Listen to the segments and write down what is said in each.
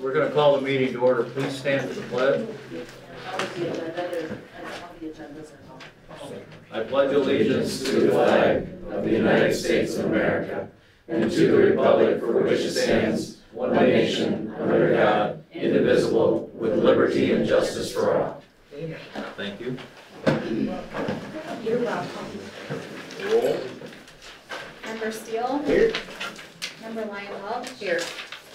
We're gonna call the meeting to order. Please stand for the pledge. I pledge allegiance to the flag of the United States of America and to the republic for which it stands, one nation, under God, indivisible, with liberty and justice for all. Thank you. You're welcome. Roll. Member Steele? Here. Member Lyon Welch? Here.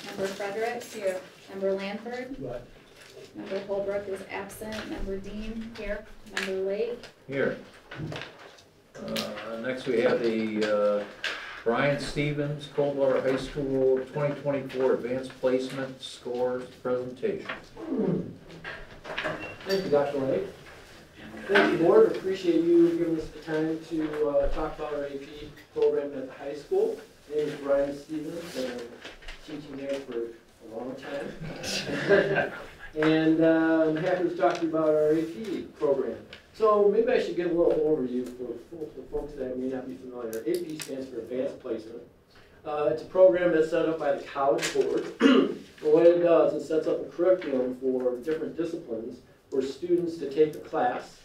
Member Frederick? Here. Member Lanford? Member Holbrook is absent. Member Dean? Here. Member Lake? Here. Uh, Next, we have the uh, Brian Stevens, Coldwater High School 2024 Advanced Placement Scores Presentation. Thank you, Dr. Lake. Thank you, board. Appreciate you giving us the time to uh, talk about our AP program at the high school. My name is Brian Stevens, and I'm teaching there for a long time. And uh, I'm happy to talk to you about our AP program. So maybe I should give a little overview for for folks that may not be familiar. AP stands for Advanced Placement. Uh, It's a program that's set up by the College Board. What it does, it sets up a curriculum for different disciplines for students to take a class.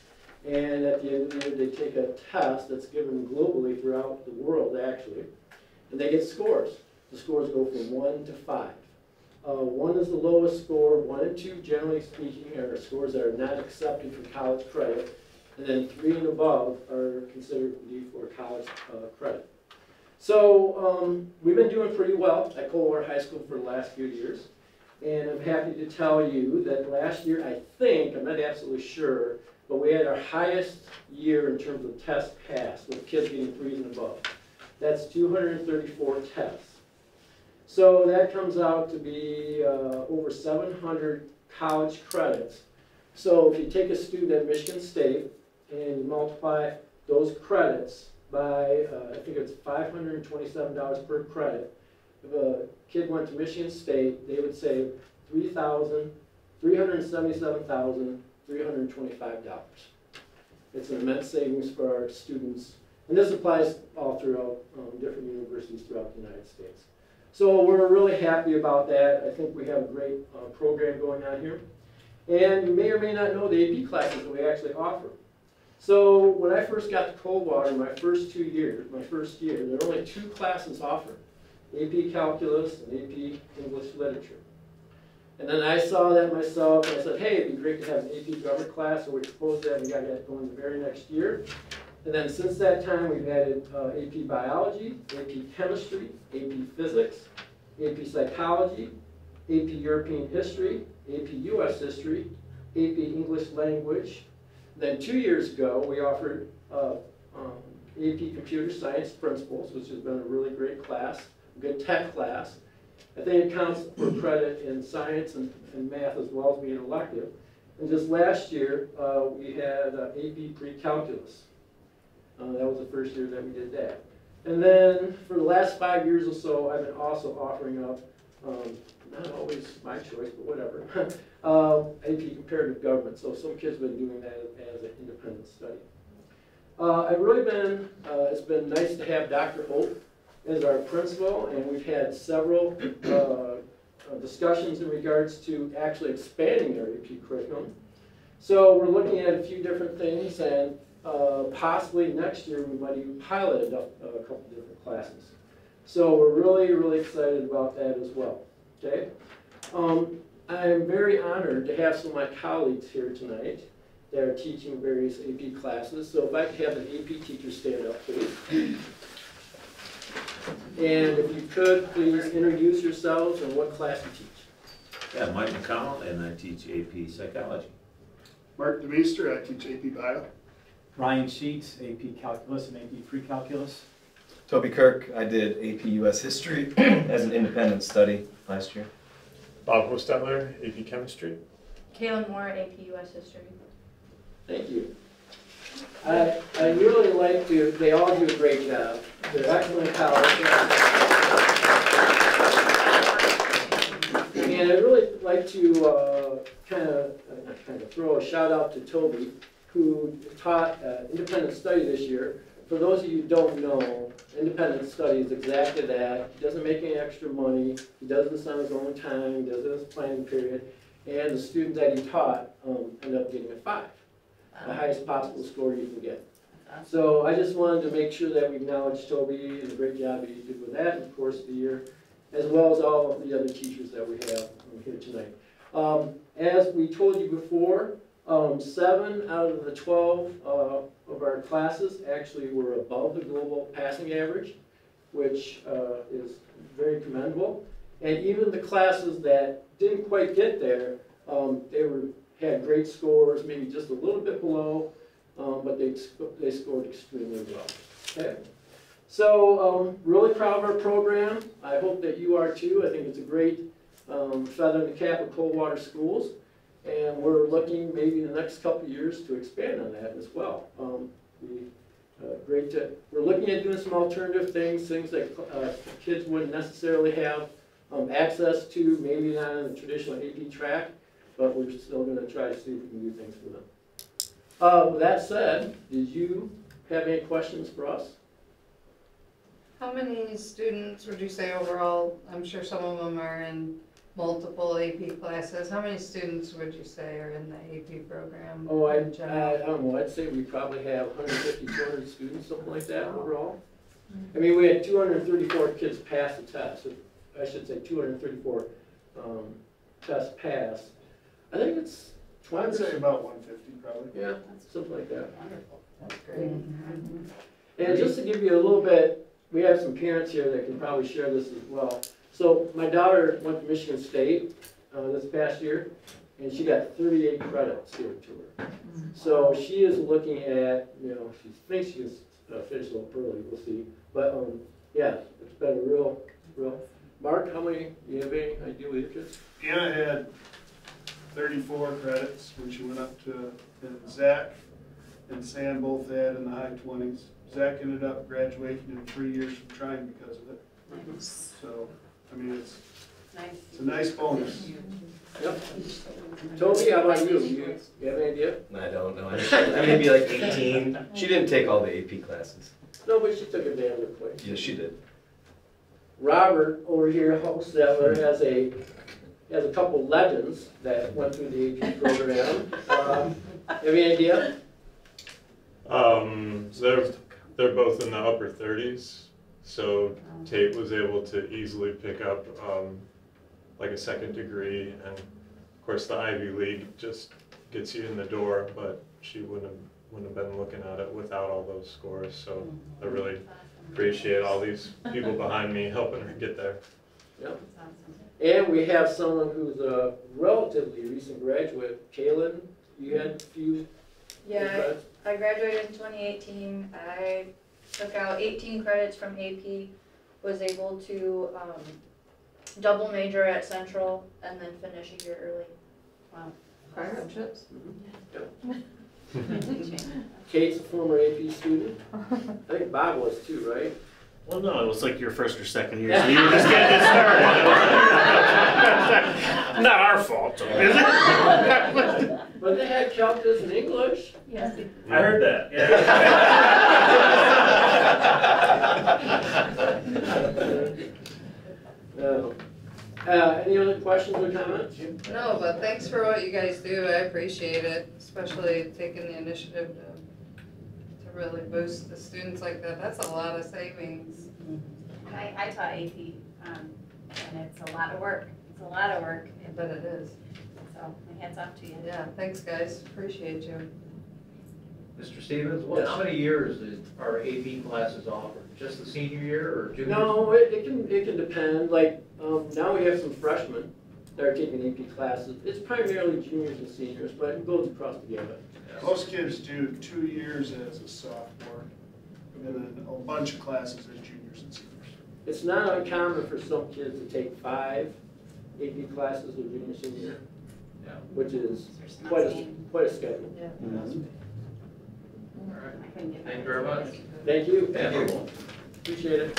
And at the end of the year, they take a test that's given globally throughout the world, actually. And they get scores. The scores go from one to five. Uh, one is the lowest score, one and two, generally speaking, are scores that are not accepted for college credit. And then three and above are considered be for college uh, credit. So um, we've been doing pretty well at Coldwater High School for the last few years. And I'm happy to tell you that last year, I think, I'm not absolutely sure, but we had our highest year in terms of test pass, with kids getting threes and above. That's 234 tests. So that comes out to be uh, over 700 college credits. So if you take a student at Michigan State and you multiply those credits by, uh, I think it's $527 per credit, if a kid went to Michigan State, they would save $3,000, $377,325. It's an immense savings for our students, and this applies all throughout um, different universities throughout the United States. So we're really happy about that. I think we have a great uh, program going on here. And you may or may not know the AP classes that we actually offer. So when I first got to Coldwater, my first two years, my first year, there were only two classes offered, AP Calculus and AP English Literature. And then I saw that myself, and I said, hey, it'd be great to have an AP Government class, so we proposed that, and we got that going the very next year. And then since that time, we've added uh, AP Biology, AP Chemistry, AP Physics, AP Psychology, AP European History, AP US History, AP English Language. Then two years ago, we offered uh, um, AP Computer Science Principles, which has been a really great class, a good tech class. I think it counts for credit in science and, and math as well as being elective. And just last year, uh, we had uh, AP Pre-Calculus. Uh, that was the first year that we did that. And then for the last five years or so, I've been also offering up, um, not always my choice, but whatever, AP Comparative Government. So some kids have been doing that as an independent study. Uh, I've really been, uh, it's been nice to have Dr. Hope as our principal, and we've had several uh, uh, discussions in regards to actually expanding our AP curriculum. So we're looking at a few different things, and uh, possibly next year we might even pilot a, a couple different classes. So we're really, really excited about that as well. Okay. Um, I'm very honored to have some of my colleagues here tonight that are teaching various AP classes. So if I could have an AP teacher stand up, please. And if you could, please introduce yourselves and what class you teach. Yeah, Mike McConnell, and I teach AP Psychology. Mark DeMeester, I teach AP Bio. Ryan Sheets, AP Calculus and AP Pre-Calculus. Toby Kirk, I did AP US History as an independent study last year. Bob Hostetler, AP Chemistry. Kaylin Moore, AP US History. Thank you. I, I really like to, they all do a great job. They're excellent colleagues. And I'd really like to uh, kind of, kind of throw a shout out to Toby, who taught uh, independent study this year for those of you who don't know, independent study is exactly that. He doesn't make any extra money, he does this on his own time, he does it in his planning period, and the students that he taught, um, end up getting a five, the highest possible score you can get. So I just wanted to make sure that we acknowledge Toby and the great job that he did with that in the course of the year, as well as all of the other teachers that we have um, here tonight. Um, as we told you before, um, seven out of the twelve, uh, of our classes actually were above the global passing average, which, uh, is very commendable. And even the classes that didn't quite get there, um, they were, had great scores, maybe just a little bit below, um, but they, they scored extremely well. Okay. So, um, really proud of our program. I hope that you are too. I think it's a great, um, feather in the cap of Coldwater Schools. And we're looking maybe in the next couple years to expand on that as well. Um, we, uh, great to, we're looking at doing some alternative things, things that, uh, kids wouldn't necessarily have, um, access to, maybe not on the traditional AP track, but we're still gonna try to see if we can do things for them. Uh, with that said, did you have any questions for us? How many students would you say overall? I'm sure some of them are in multiple AP classes. How many students would you say are in the AP program? Oh, I, in I, general? I don't know, I'd say we probably have 150, 200 students, something like that overall. I mean, we had 234 kids pass the test, or I should say 234 um, tests passed. I think it's I'd say about one fifty probably. yeah, something like that. That's great. And just to give you a little bit, we have some parents here that can probably share this as well. So my daughter went to Michigan State uh, this past year, and she got 38 credits given to her. So she is looking at, you know, she thinks she's uh, finished a little early, we'll see. But, um, yeah, it's been a real, real. Mark, how many, do you have any idea with your kids? Anna had thirty-four credits when she went up to, and Zach and Sam both had in the high twenties. Zach ended up graduating in three years from Trine because of it. So, I mean, it's, it's a nice bonus. Yep. Toby, how about you? You, you have any idea? I don't know. I may be like 18. She didn't take all the AP classes. No, but she took advantage of it quick. Yes, she did. Robert over here, Hostetler, has a, has a couple legends that went through the AP program. Um, Have any idea? Um, so they're, they're both in the upper thirties, so Tate was able to easily pick up, um, like a second degree, and of course, the Ivy League just gets you in the door, but she wouldn't have, wouldn't have been looking at it without all those scores, so I really appreciate all these people behind me helping her get there. Yep. And we have someone who's a relatively recent graduate, Kaylin, you had a few Yeah, credits? I graduated in 2018. I took out 18 credits from AP, was able to um, double major at Central, and then finish a year early. Wow. Congratulations. Kate's a former AP student. I think Bob was too, right? Well, no, it was like your first or second year, so you were just getting it started. Not our fault, is it? But they had calculus in English. Yes. I heard that, No. Uh, any other questions or comments? No, but thanks for what you guys do. I appreciate it, especially taking the initiative to, to really boost the students like that. That's a lot of savings. I, I taught AP, um, and it's a lot of work, it's a lot of work, I bet it is. so my hats off to you. Yeah, thanks, guys. Appreciate you. Mr. Stevens, what, how many years is- are AP classes offered? Just the senior year or junior? No, it, it can, it can depend, like, um, now we have some freshmen that are taking AP classes. It's primarily juniors and seniors, but it goes across the gamut. Most kids do two years as a sophomore, and then a bunch of classes as juniors and seniors. It's not uncommon for some kids to take five AP classes of junior, senior, Yeah. which is quite a, quite a schedule. Yeah. All right. I couldn't get my Thank you very much. Thank you. Thank you. Appreciate it.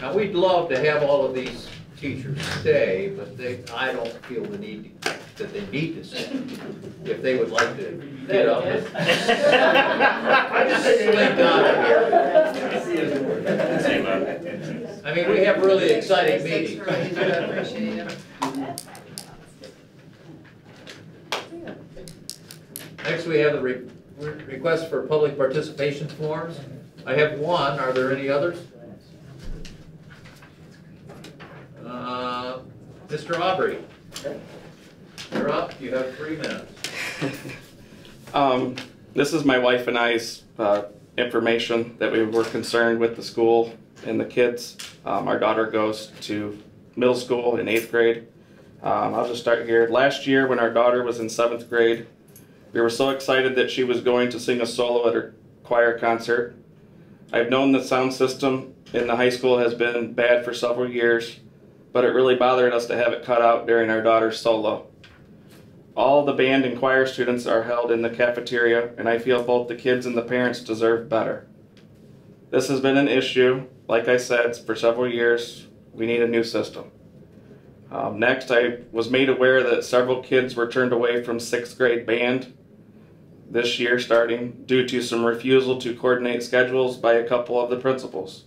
Now, we'd love to have all of these teachers stay, but they, I don't feel the need, that they need to stay. If they would like to get up and slink out of here. Same, uh, I mean, we have really exciting Six meetings. really do appreciate it. Next, we have the re- re- request for public participation forms. I have one, are there any others? Uh, Mr. Aubrey? You're up, you have three minutes. Um, this is my wife and I's uh, information that we were concerned with the school and the kids. Um, our daughter goes to middle school in eighth grade. Um, I'll just start here. Last year, when our daughter was in seventh grade, we were so excited that she was going to sing a solo at her choir concert. I've known the sound system in the high school has been bad for several years, but it really bothered us to have it cut out during our daughter's solo. All the band and choir students are held in the cafeteria, and I feel both the kids and the parents deserve better. This has been an issue, like I said, for several years. We need a new system. Um, next, I was made aware that several kids were turned away from sixth grade band this year starting due to some refusal to coordinate schedules by a couple of the principals.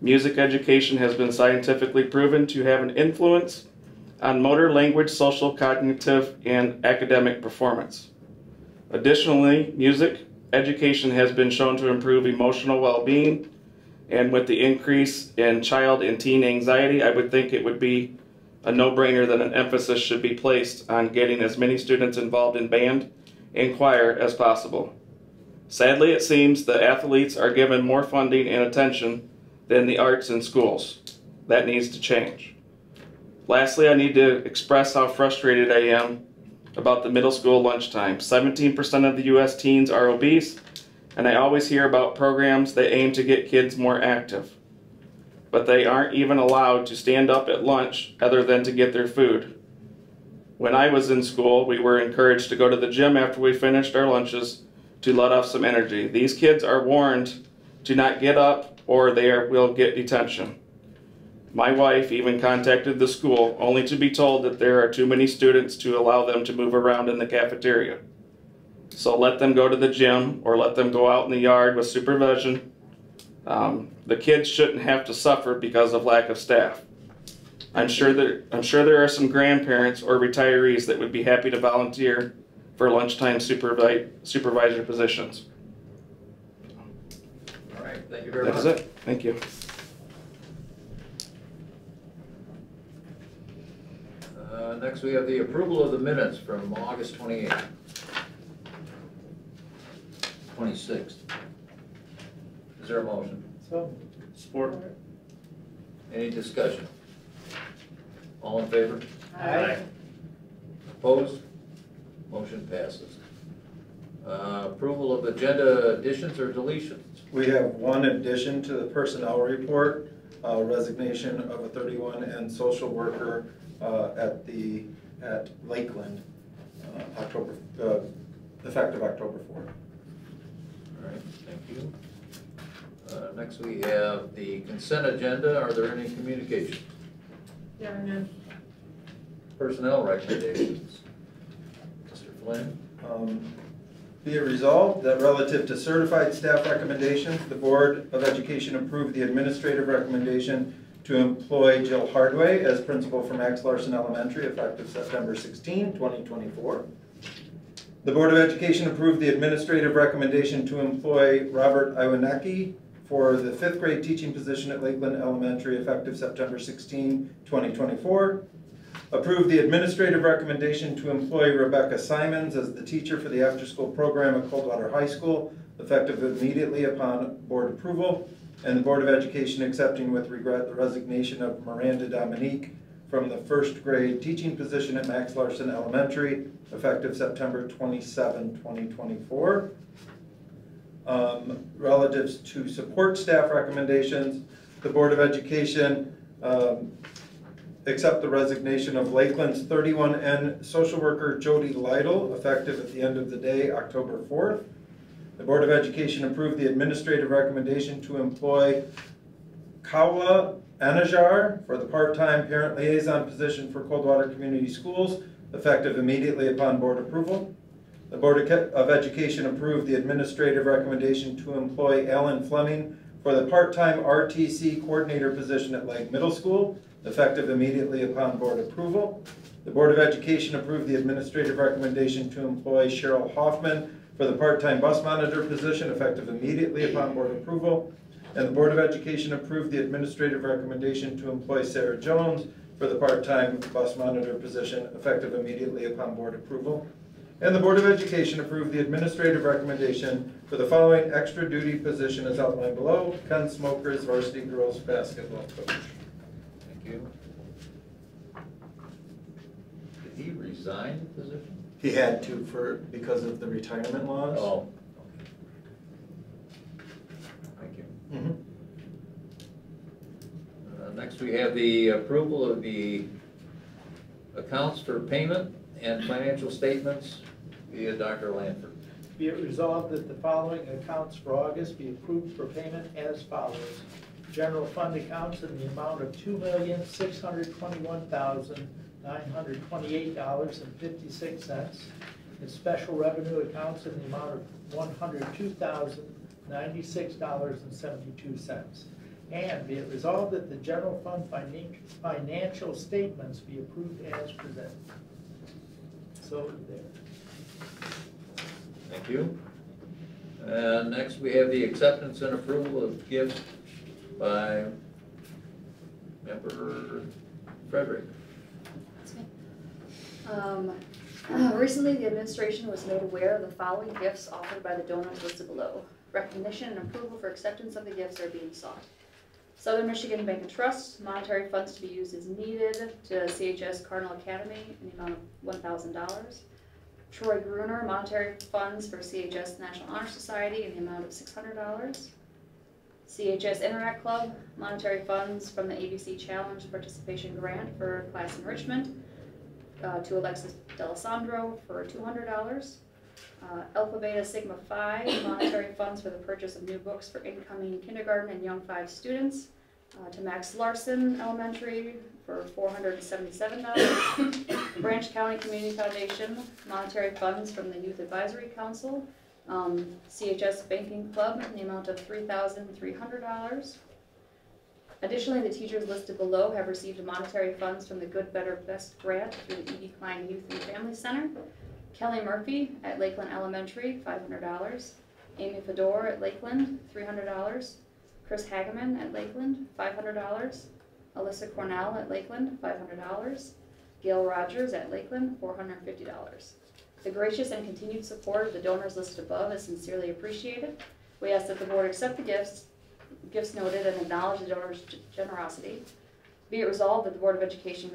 Music education has been scientifically proven to have an influence on motor language, social, cognitive, and academic performance. Additionally, music education has been shown to improve emotional well being, and with the increase in child and teen anxiety, I would think it would be a no brainer that an emphasis should be placed on getting as many students involved in band choir as possible. Sadly, it seems the athletes are given more funding and attention than the arts in schools. That needs to change. Lastly, I need to express how frustrated I am about the middle school lunchtime. 17% of the U.S. teens are obese, and I always hear about programs that aim to get kids more active. But they aren't even allowed to stand up at lunch other than to get their food. When I was in school, we were encouraged to go to the gym after we finished our lunches to let off some energy. These kids are warned to not get up or they are, will get detention. My wife even contacted the school only to be told that there are too many students to allow them to move around in the cafeteria. So let them go to the gym or let them go out in the yard with supervision. Um, the kids shouldn't have to suffer because of lack of staff. I'm sure that I'm sure there are some grandparents or retirees that would be happy to volunteer for lunchtime supervi- supervisor positions. All right, thank you very much. That's it. Thank you. Uh, Next, we have the approval of the minutes from August 28th. 26th. Is there a motion? So, Sport. Any discussion? All in favor? Aye. Opposed? Motion passes. Uh, Approval of agenda additions or deletions? We have one addition to the personnel report, uh, resignation of a 31N social worker uh, at the, at Lakeland, uh, October, uh, effective October 4th. All right, thank you. Uh, Next, we have the consent agenda. Are there any communications? There are none. Personnel recommendations? Mr. Flynn? Um, Be it resolved that relative to certified staff recommendations, the Board of Education approved the administrative recommendation to employ Jill Hardway as principal for Max Larson Elementary effective September 16, 2024. The Board of Education approved the administrative recommendation to employ Robert Iwanaki for the fifth grade teaching position at Lakeland Elementary effective September 16, 2024. Approved the administrative recommendation to employ Rebecca Simons as the teacher for the after-school program at Coldwater High School, effective immediately upon board approval. And the Board of Education accepting with regret the resignation of Miranda Dominique from the first grade teaching position at Max Larson Elementary, effective September 27, 2024. Um, Relatives to support staff recommendations, the Board of Education um, accept the resignation of Lakeland's 31N social worker Jody Lytle, effective at the end of the day, October 4th. The Board of Education approved the administrative recommendation to employ Kawa Anajar for the part-time parent liaison position for Coldwater Community Schools, effective immediately upon board approval. The Board of Education approved the administrative recommendation to employ Alan Fleming for the part-time RTC coordinator position at Legg Middle School, effective immediately upon board approval. The Board of Education approved the administrative recommendation to employ Cheryl Hoffman for the part-time bus monitor position, effective immediately upon board approval. And the Board of Education approved the administrative recommendation to employ Sarah Jones for the part-time bus monitor position, effective immediately upon board approval. And the Board of Education approved the administrative recommendation for the following extra duty position as outlined below, Ken Smokers varsity girls basketball coach. Thank you. Did he resign the position? He had to for, because of the retirement laws. Oh. Thank you. Mhm. Uh, Next, we have the approval of the accounts for payment and financial statements via Dr. Lanford. Be it resolved that the following accounts for August be approved for payment as follows. General fund accounts in the amount of two million, six hundred twenty-one thousand, nine hundred twenty-eight dollars and fifty-six cents. And special revenue accounts in the amount of one hundred two thousand, ninety-six dollars and seventy-two cents. And be it resolved that the general fund financial statements be approved as presented. So there. Thank you. And next, we have the acceptance and approval of gifts by Member Frederick. Um, Recently, the administration was made aware of the following gifts offered by the donors listed below. Recognition and approval for acceptance of the gifts are being sought. Southern Michigan Bank and Trust, monetary funds to be used as needed to CHS Cardinal Academy in the amount of one thousand dollars. Troy Gruner, monetary funds for CHS National Honor Society in the amount of six hundred dollars. CHS Interact Club, monetary funds from the ABC Challenge Participation Grant for class enrichment uh, to Alexis Delisandro for two hundred dollars. Uh, Alpha Beta Sigma Phi, monetary funds for the purchase of new books for incoming kindergarten and young five students. Uh, to Max Larson Elementary for four hundred and seventy-seven dollars. Branch County Community Foundation, monetary funds from the Youth Advisory Council. Um, CHS Banking Club in the amount of three thousand three hundred dollars. Additionally, the teachers listed below have received monetary funds from the Good, Better, Best grant through the E.D. Klein Youth and Family Center. Kelly Murphy at Lakeland Elementary, five hundred dollars. Amy Fedor at Lakeland, three hundred dollars. Chris Hageman at Lakeland, five hundred dollars. Alyssa Cornell at Lakeland, five hundred dollars. Gail Rogers at Lakeland, four hundred and fifty dollars. The gracious and continued support of the donors listed above is sincerely appreciated. We ask that the board accept the gifts, gifts noted and acknowledge the donors' generosity. Be it resolved that the Board of Education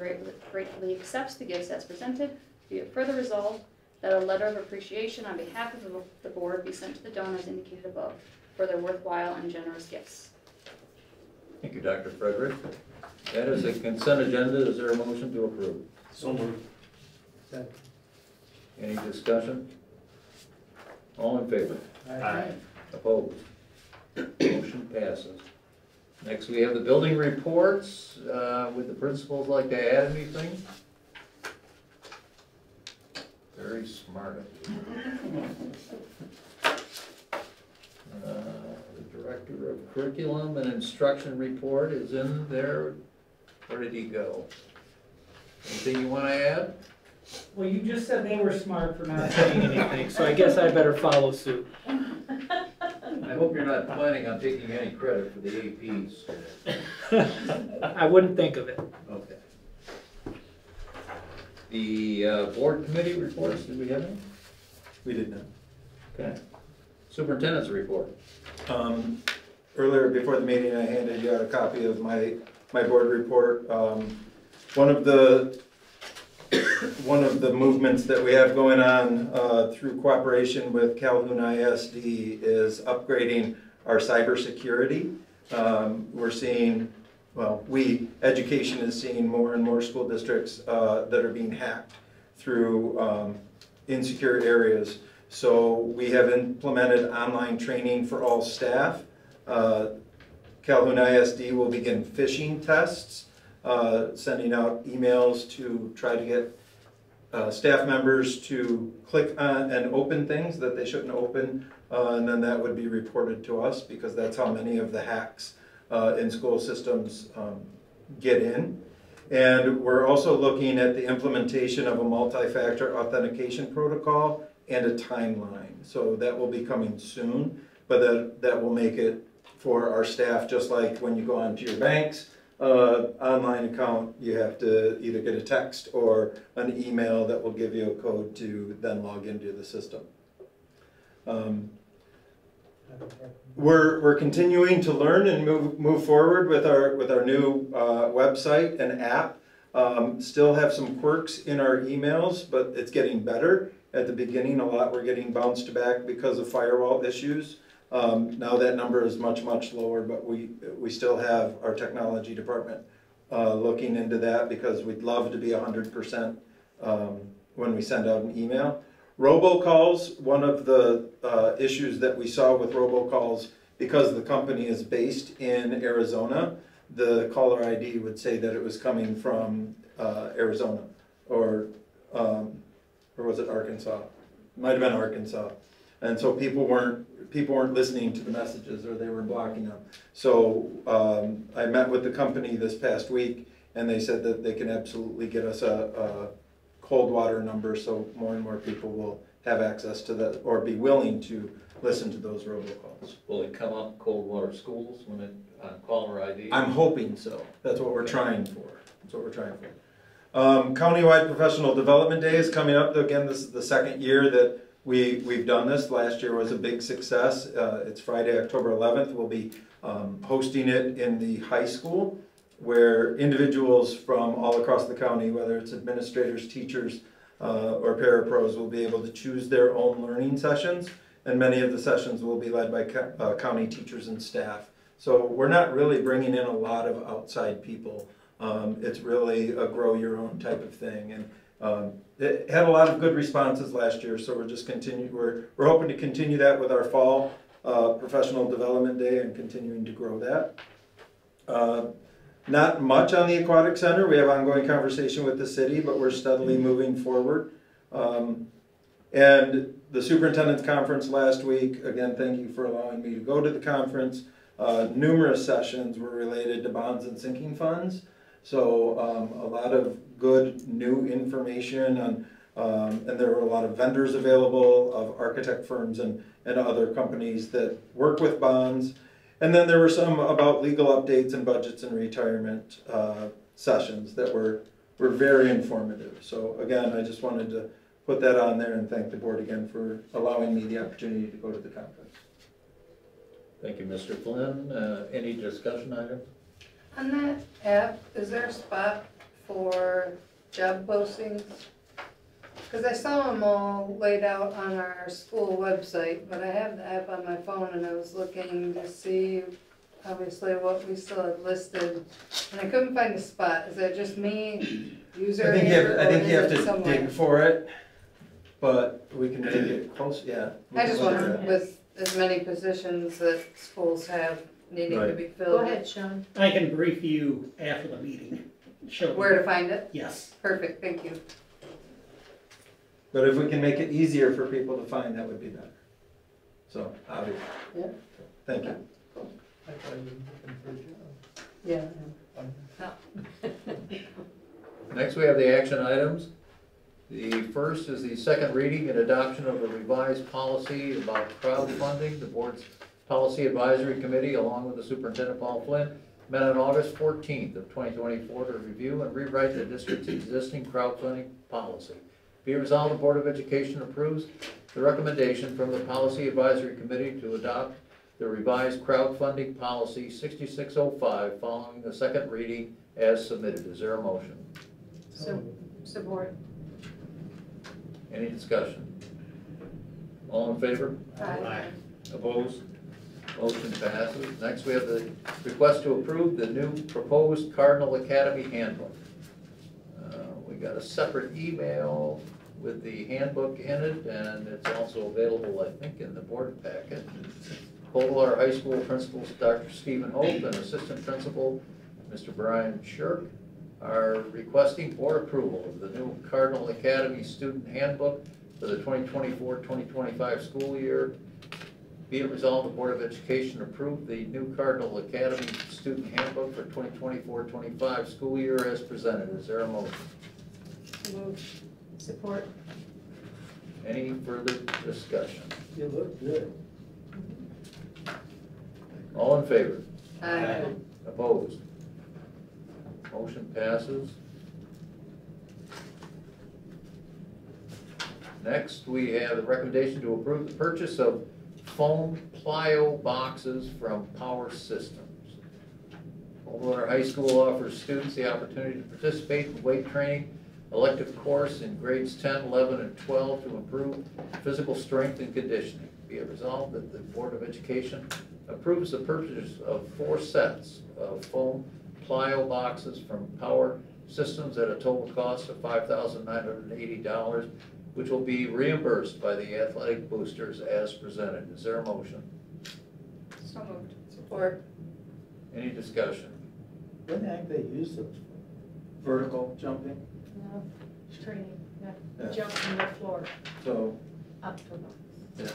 gratefully accepts the gifts as presented. Be it further resolved that a letter of appreciation on behalf of the- the board be sent to the donors indicated above for their worthwhile and generous gifts. Thank you, Dr. Frederick. That is a consent agenda. Is there a motion to approve? So moved. Any discussion? All in favor? Aye. Opposed? Motion passes. Next, we have the building reports. Uh, Would the principals like to add anything? Very smart of you. Uh, The Director of Curriculum and Instruction report is in there. Where did he go? Anything you want to add? Well, you just said they were smart for not saying anything, so I guess I better follow suit. I hope you're not planning on taking any credit for the APs. I wouldn't think of it. Okay. The uh, board committee reports, did we have any? We did not. Okay. Superintendent's report. Um, Earlier, before the meeting, I handed you out a copy of my, my board report. Um, One of the, one of the movements that we have going on uh, through cooperation with Calhoun ISD is upgrading our cybersecurity. Um, We're seeing, well, we, education is seeing more and more school districts uh, that are being hacked through um, insecure areas. So we have implemented online training for all staff. Uh, Calhoun ISD will begin phishing tests, uh, sending out emails to try to get uh, staff members to click on and open things that they shouldn't open, uh, and then that would be reported to us, because that's how many of the hacks uh, in school systems um, get in. And we're also looking at the implementation of a multi-factor authentication protocol and a timeline. So that will be coming soon, but that, that will make it for our staff, just like when you go onto your bank's uh, online account, you have to either get a text or an email that will give you a code to then log into the system. Um, we're, we're continuing to learn and move, move forward with our, with our new uh, website and app. Um, still have some quirks in our emails, but it's getting better. At the beginning, a lot were getting bounced back because of firewall issues. Um, now that number is much, much lower, but we, we still have our technology department uh, looking into that because we'd love to be 100% um, when we send out an email. Robocalls, one of the uh, issues that we saw with robocalls, because the company is based in Arizona, the caller ID would say that it was coming from uh, Arizona or um, or was it Arkansas? Might have been Arkansas. And so people weren't people weren't listening to the messages or they were blocking them. So um, I met with the company this past week and they said that they can absolutely get us a, a Coldwater number so more and more people will have access to that or be willing to listen to those robocalls. Will it come up Coldwater schools when it, on caller ID? I'm hoping so. That's what we're trying for. That's what we're trying for. Um, Countywide Professional Development Day is coming up. Again, this is the second year that we, we've done this. Last year was a big success. Uh, it's Friday, October 11th. We'll be um, hosting it in the high school where individuals from all across the county, whether it's administrators, teachers, uh, or parapros, will be able to choose their own learning sessions. And many of the sessions will be led by co- uh, county teachers and staff. So we're not really bringing in a lot of outside people. Um, it's really a grow your own type of thing. And um, it had a lot of good responses last year, so we're just continue, we're, we're hoping to continue that with our fall uh, professional development day and continuing to grow that. Uh, not much on the aquatic center. We have ongoing conversation with the city, but we're steadily moving forward. Um, and the superintendent's conference last week, again, thank you for allowing me to go to the conference. Uh, numerous sessions were related to bonds and sinking funds. So um, a lot of good new information on, um, and there were a lot of vendors available of architect firms and, and other companies that work with bonds. And then there were some about legal updates and budgets and retirement uh, sessions that were, were very informative. So again, I just wanted to put that on there and thank the board again for allowing me the opportunity to go to the conference. Thank you, Mr. Flynn. Uh, Any discussion items? On that app, is there a spot for job postings? Because I saw them all laid out on our school website, but I have the app on my phone and I was looking to see, obviously, what we still had listed. And I couldn't find a spot. Is that just me, user I think you have, I think you have to somewhere? dig for it, but we can take it close, yeah. we I can just look at wondered, that. with as many positions that schools have needing to Right. be filled. ahead, Sean. I can brief you after the meeting. Show you. Where to find it? Yes. Perfect, thank you. But if we can make it easier for people to find, that would be better. So, obviously. Yeah. Thank you. I thought you were looking for a job. Yeah. Next, we have the action items. The first is the second reading and adoption of a revised policy about crowdfunding. The board's policy advisory committee, along with the superintendent Paul Flynn, met on August fourteenth of twenty twenty-four to review and rewrite the district's existing crowdfunding policy. Be it resolved, the Board of Education approves the recommendation from the Policy Advisory Committee to adopt the revised crowdfunding policy sixty-six oh five following the second reading as submitted. Is there a motion? So, support. Any discussion? All in favor? Aye. Opposed? Motion passes. Next, we have the request to approve the new proposed Cardinal Academy handbook. Uh, We got a separate email with the handbook in it, and it's also available, I think, in the board packet. Coldwater High School principals Dr. Stephen Hope and Assistant Principal Mr. Brian Shirk are requesting board approval of the new Cardinal Academy Student Handbook for the 2024-2025 school year. Be it resolved, the Board of Education approved the new Cardinal Academy Student Handbook for 2024-25 school year as presented. Is there a motion? Support. Any further discussion? You look good. All in favor? Aye. Opposed? Motion passes. Next, we have the recommendation to approve the purchase of foam plyo boxes from Power Systems. Coldwater High School offers students the opportunity to participate in weight training elective course in grades 10, 11, and 12 to improve physical strength and conditioning. Be it resolved that the Board of Education approves the purchase of four sets of foam plyo boxes from Power Systems at a total cost of five thousand nine hundred and eighty dollars, which will be reimbursed by the athletic boosters as presented. Is there a motion? So moved. Support. Any discussion? When have they use those? Vertical jumping, No, training, Yeah. yeah, jump from the floor so up to the.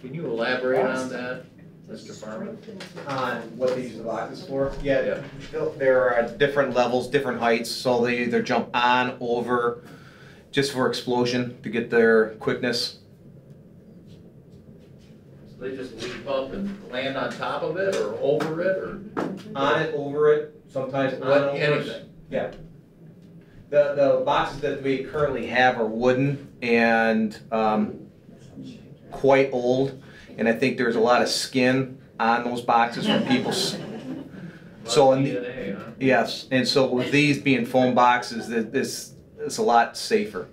Can you elaborate on that, Mr. Farman? on uh, what they use the boxes for. Yeah, Yeah. they'll- there are different levels, different heights, so they either jump on, over, just for explosion to get their quickness. So they just leap up and land on top of it or over it or On it, over it, sometimes on, on over. anything? Yeah. The, the boxes that we currently have are wooden and, um, quite old. And I think there's a lot of skin on those boxes from people. so in the, huh? yes, and so with these being foam boxes, that this, it's a lot safer.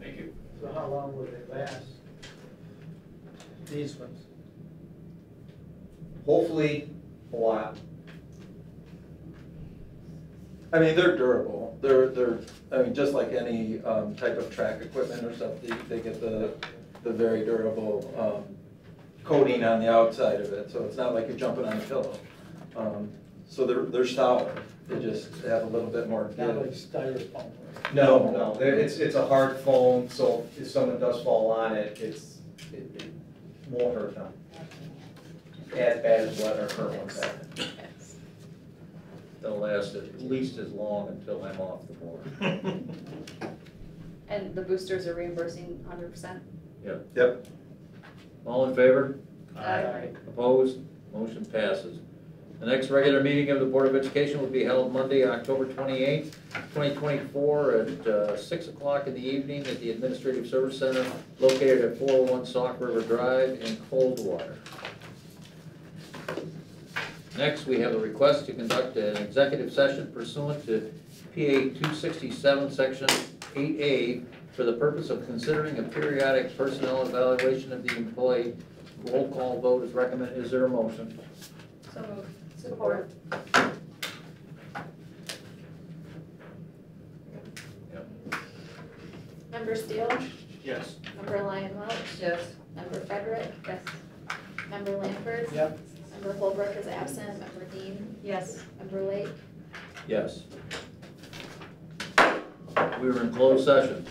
Thank you. So how long would they last? These ones? Hopefully, a while. I mean, they're durable. They're, they're, I mean, just like any um, type of track equipment or something, they they get the, the very durable um, coating on the outside of it, so it's not like you're jumping on a pillow. Um, So they're, they're solid, they just have a little bit more Not like give. styrofoam. No, no, there- it's, it's a hard foam, so if someone does fall on it, it's, it, it won't hurt them. As bad as what our current ones have. They'll last at least as long until I'm off the board. And the boosters are reimbursing hundred percent? Yep, All in favor? Aye. Opposed? Motion passes. The next regular meeting of the Board of Education will be held Monday, October twenty-eighth, twenty twenty-four, at uh, six o'clock in the evening at the Administrative Service Center located at four oh one Sauk River Drive in Coldwater. Next, we have a request to conduct an executive session pursuant to PA two sixty-seven, section eight A, for the purpose of considering a periodic personnel evaluation of the employee. Roll call vote is recommended. Is there a motion? So moved. Support. Member Steele? Yes. Member Lyon Welch? Yes. Member Frederick? Yes. Member Lanford? Yep. Member Holbrook is absent. Member Dean? Yes. Member Lake? Yes. We were in closed session.